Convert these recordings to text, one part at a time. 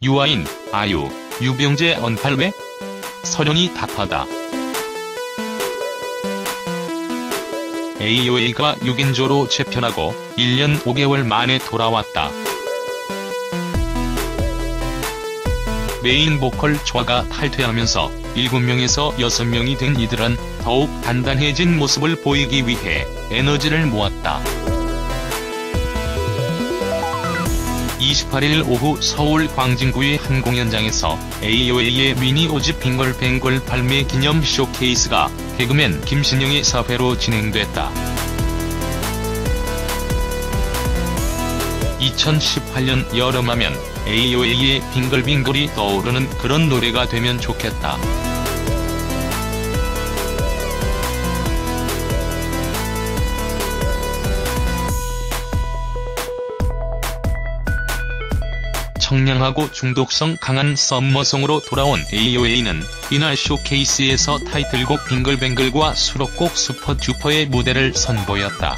유아인, 아유, 유병재 언팔왜? 서령이 답하다. AOA가 6인조로 재편하고 1년 5개월 만에 돌아왔다. 메인 보컬 조아가 탈퇴하면서 7명에서 6명이 된 이들은 더욱 단단해진 모습을 보이기 위해 에너지를 모았다. 28일 오후 서울 광진구의 한 공연장에서 AOA의 미니 오집 빙글뱅글 발매 기념 쇼케이스가 개그맨 김신영의 사회로 진행됐다. 2018년 여름하면 AOA의 빙글빙글이 떠오르는 그런 노래가 되면 좋겠다. 청량하고 중독성 강한 썸머송으로 돌아온 AOA는 이날 쇼케이스에서 타이틀곡 빙글뱅글과 수록곡 슈퍼듀퍼의 무대를 선보였다.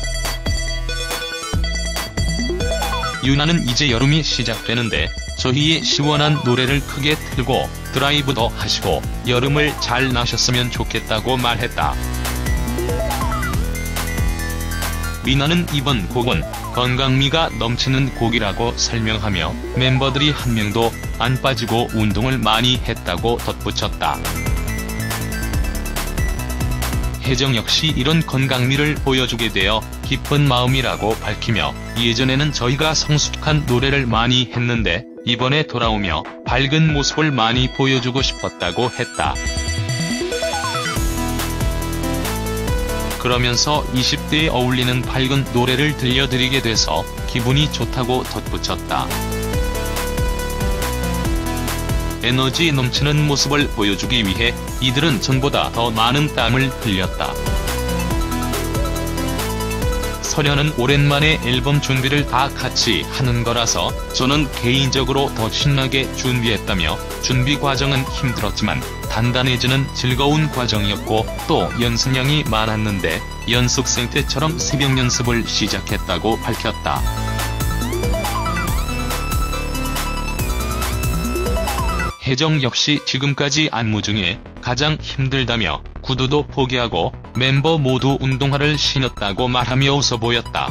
유나는 이제 여름이 시작되는데 저희의 시원한 노래를 크게 틀고 드라이브도 하시고 여름을 잘 나셨으면 좋겠다고 말했다. 미나는 이번 곡은 건강미가 넘치는 곡이라고 설명하며 멤버들이 한 명도 안 빠지고 운동을 많이 했다고 덧붙였다. 혜정 역시 이런 건강미를 보여주게 되어 기쁜 마음이라고 밝히며 예전에는 저희가 성숙한 노래를 많이 했는데 이번에 돌아오며 밝은 모습을 많이 보여주고 싶었다고 했다. 그러면서 20 대에 어울리는 밝은 노래를 들려드리게 돼서 기분이 좋다고 덧붙였다. 에너지 넘치는 모습을 보여주기 위해 이들은 전보다 더 많은 땀을 흘렸다. 서련은 오랜만에 앨범 준비를 다 같이 하는 거라서 저는 개인적으로 더 신나게 준비했다며 준비 과정은 힘들었지만 단단해지는 즐거운 과정이었고 또 연습량이 많았는데 연습생 때처럼 새벽 연습을 시작했다고 밝혔다. 혜정 역시 지금까지 안무 중에 가장 힘들다며 구두도 포기하고 멤버 모두 운동화를 신었다고 말하며 웃어 보였다.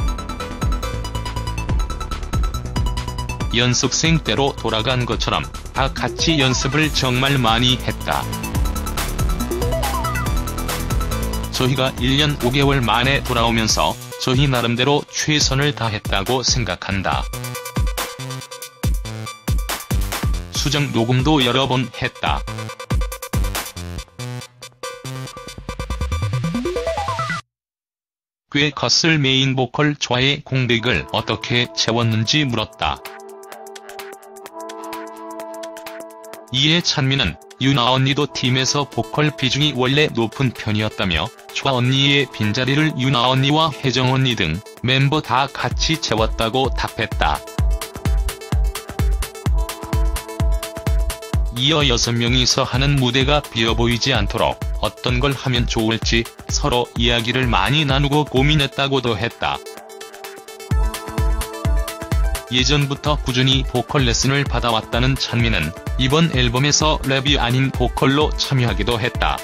연습생 때로 돌아간 것처럼 다 같이 연습을 정말 많이 했다. 저희가 1년 5개월 만에 돌아오면서 저희 나름대로 최선을 다했다고 생각한다. 수정 녹음도 여러 번 했다. 꽤 컸을 메인 보컬 좌의 공백을 어떻게 채웠는지 물었다. 이에 찬미는 유나 언니도 팀에서 보컬 비중이 원래 높은 편이었다며 좌 언니의 빈자리를 유나 언니와 혜정 언니 등 멤버 다 같이 채웠다고 답했다. 이어 6명이서 하는 무대가 비어 보이지 않도록 어떤 걸 하면 좋을지 서로 이야기를 많이 나누고 고민했다고도 했다. 예전부터 꾸준히 보컬 레슨을 받아왔다는 찬미는 이번 앨범에서 랩이 아닌 보컬로 참여하기도 했다.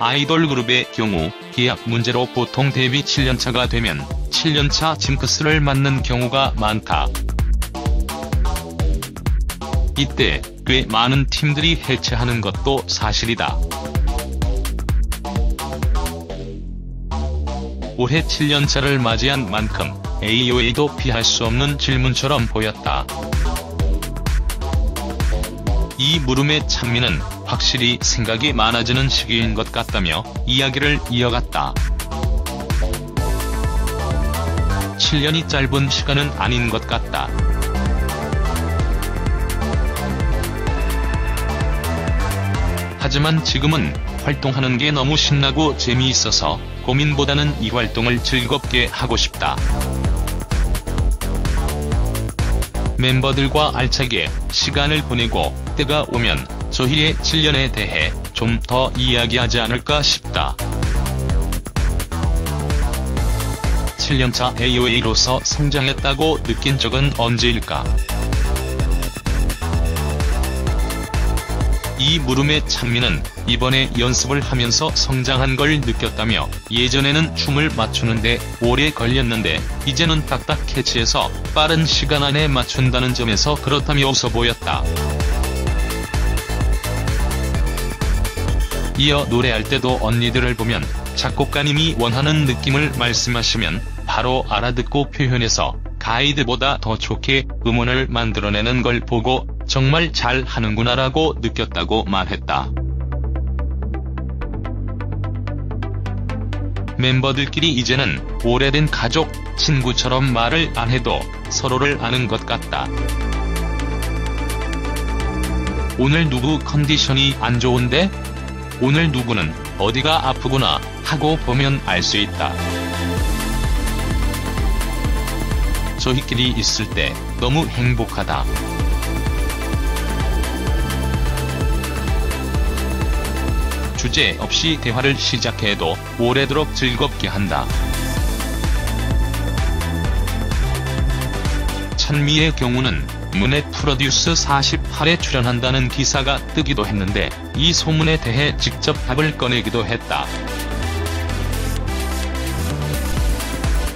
아이돌 그룹의 경우 계약 문제로 보통 데뷔 7년차가 되면 7년차 징크스를 맞는 경우가 많다. 이때 꽤 많은 팀들이 해체하는 것도 사실이다. 올해 7년차를 맞이한 만큼 AOA도 피할 수 없는 질문처럼 보였다. 이 물음에 찬미는 확실히 생각이 많아지는 시기인 것 같다며 이야기를 이어갔다. 7년이 짧은 시간은 아닌 것 같다. 하지만 지금은 활동하는 게 너무 신나고 재미있어서 고민보다는 이 활동을 즐겁게 하고 싶다. 멤버들과 알차게 시간을 보내고 때가 오면 저희의 7년에 대해 좀 더 이야기하지 않을까 싶다. 7년차 AOA로서 성장했다고 느낀 적은 언제일까? 이 물음에 찬미는 이번에 연습을 하면서 성장한 걸 느꼈다며 예전에는 춤을 맞추는데 오래 걸렸는데 이제는 딱딱 캐치해서 빠른 시간 안에 맞춘다는 점에서 그렇다며 웃어 보였다. 이어 노래할 때도 언니들을 보면 작곡가님이 원하는 느낌을 말씀하시면 바로 알아듣고 표현해서 가이드보다 더 좋게 음원을 만들어내는 걸 보고 정말 잘 하는구나라고 느꼈다고 말했다. 멤버들끼리 이제는 오래된 가족, 친구처럼 말을 안 해도 서로를 아는 것 같다. 오늘 누구 컨디션이 안 좋은데? 오늘 누구는 어디가 아프구나 하고 보면 알 수 있다. 저희끼리 있을 때 너무 행복하다. 주제 없이 대화를 시작해도 오래도록 즐겁게 한다. 찬미의 경우는 문의 프로듀스 48에 출연한다는 기사가 뜨기도 했는데 이 소문에 대해 직접 답을 꺼내기도 했다.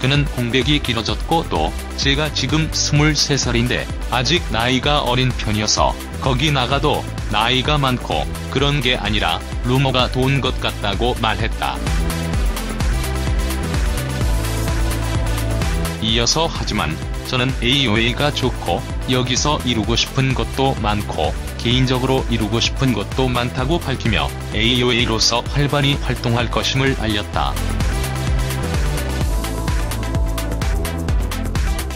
그는 공백이 길어졌고 또 제가 지금 23살인데 아직 나이가 어린 편이어서 거기 나가도 나이가 많고 그런 게 아니라 루머가 돈것 같다고 말했다. 이어서 하지만 저는 AOA가 좋고 여기서 이루고 싶은 것도 많고 개인적으로 이루고 싶은 것도 많다고 밝히며 AOA로서 활발히 활동할 것임을 알렸다.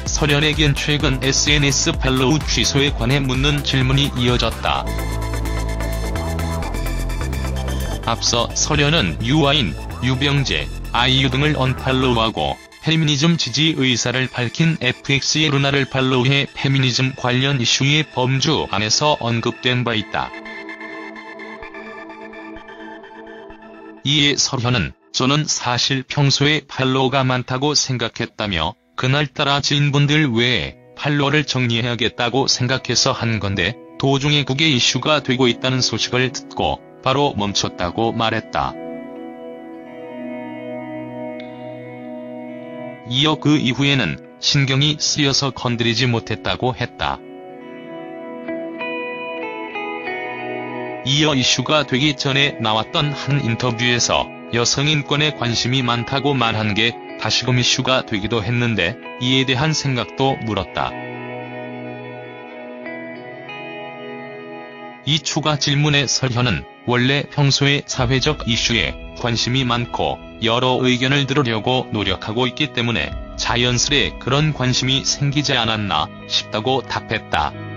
설현에겐 최근 SNS 팔로우 취소에 관해 묻는 질문이 이어졌다. 앞서 설현은 유아인, 유병재, 아이유 등을 unfollow하고 페미니즘 지지 의사를 밝힌 FX의 루나를 팔로우해 페미니즘 관련 이슈의 범주 안에서 언급된 바 있다. 이에 설현은 저는 사실 평소에 팔로워가 많다고 생각했다며 그날따라 지인분들 외에 팔로워를 정리해야겠다고 생각해서 한 건데 도중에 그게 이슈가 되고 있다는 소식을 듣고 바로 멈췄다고 말했다. 이어 그 이후에는 신경이 쓰여서 건드리지 못했다고 했다. 이어 이슈가 되기 전에 나왔던 한 인터뷰에서 여성인권에 관심이 많다고 말한 게 다시금 이슈가 되기도 했는데 이에 대한 생각도 물었다. 이 추가 질문에 설현은 원래 평소에 사회적 이슈에 관심이 많고 여러 의견을 들으려고 노력하고 있기 때문에 자연스레 그런 관심이 생기지 않았나 싶다고 답했다.